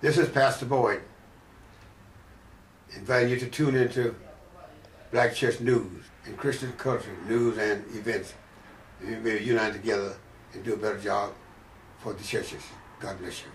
This is Pastor Boyd, inviting you to tune into Black Church News and Christian culture, news and events. We may unite together and do a better job for the churches. God bless you.